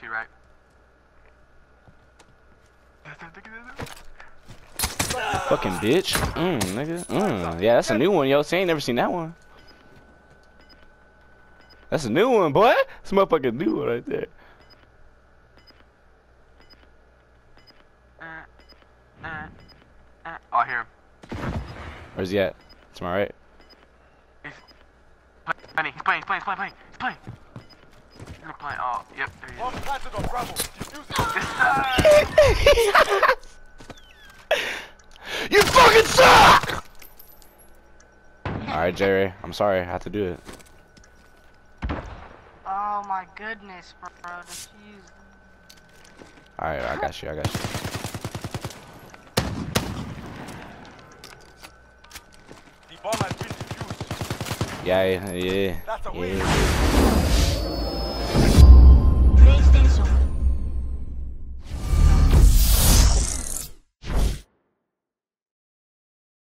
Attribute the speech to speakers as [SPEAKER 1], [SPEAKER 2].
[SPEAKER 1] to right.
[SPEAKER 2] Fucking bitch. Mm, nigga. Mm. Yeah, that's a new one, yo. See, ain't never seen that one. That's a new one, boy. That's a motherfucking new one right there.
[SPEAKER 1] Uh, uh, uh. Oh, I hear him.
[SPEAKER 2] Where's he at? To my right.
[SPEAKER 1] He's playing. He's playing. He's playing. He's playing. He's playing. He's gonna play. Oh, yep. There he is.
[SPEAKER 3] Planted on Bravo. Defuse.
[SPEAKER 2] You fucking suck! Alright, Jerry. I'm sorry. I have to do it.
[SPEAKER 4] Oh my goodness, bro. Just use.
[SPEAKER 2] Alright, I got you. I got you.
[SPEAKER 3] The bomb has been defused.
[SPEAKER 2] Yeah, yeah, yeah.
[SPEAKER 3] That's a win.
[SPEAKER 2] yeah.